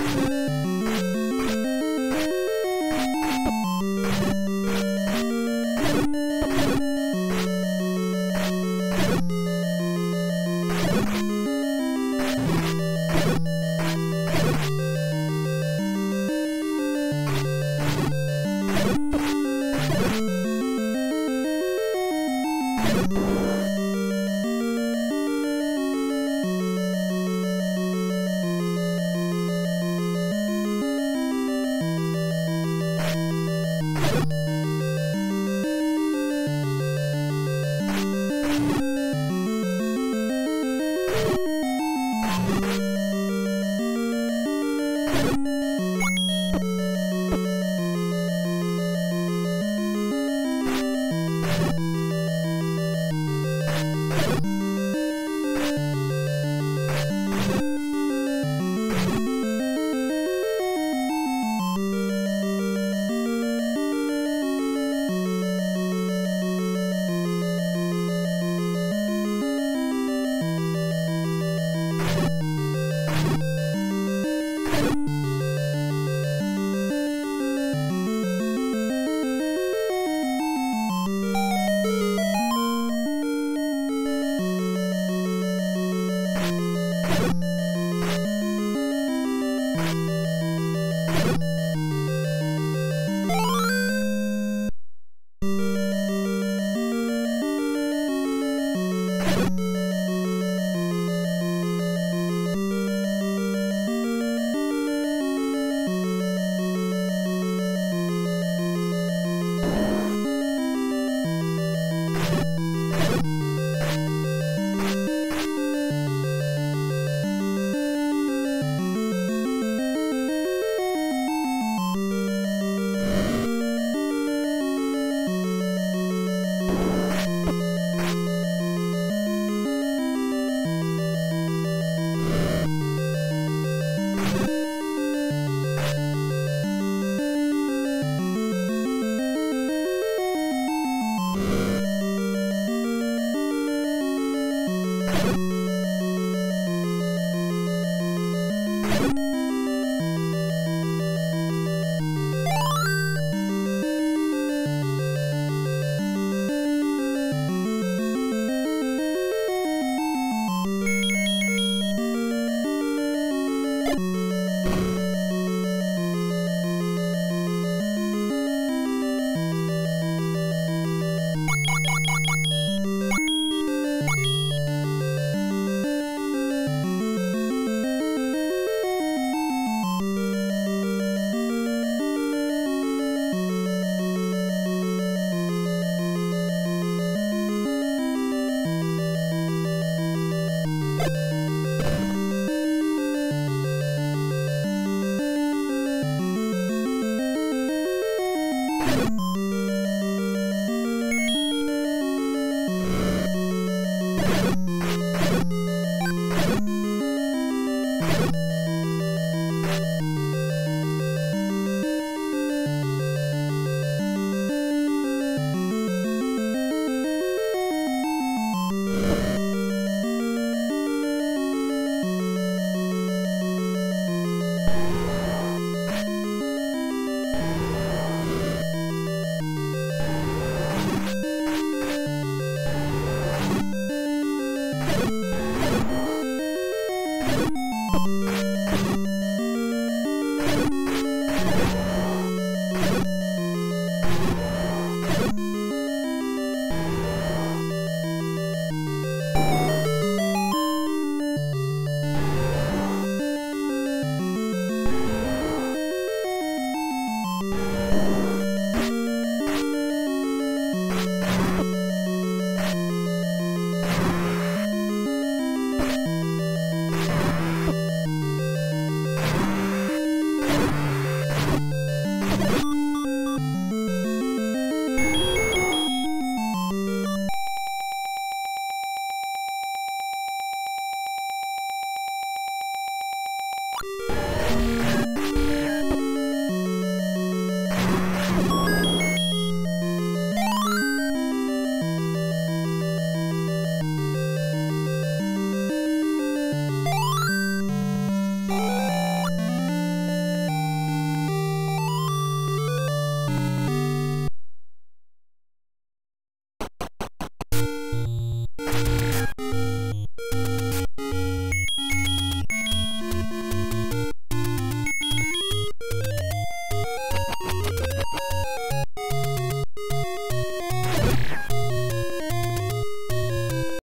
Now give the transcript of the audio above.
you